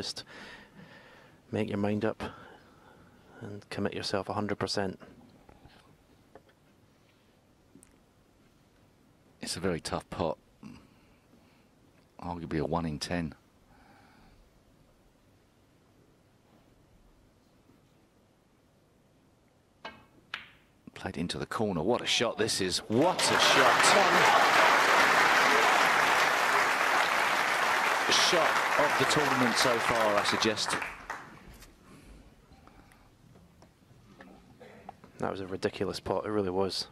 Just make your mind up and commit yourself 100%. It's a very tough pot. Arguably a 1 in 10. Played into the corner. What a shot this is. What a shot. Shot of the tournament so far, I suggest. That was a ridiculous pot, it really was.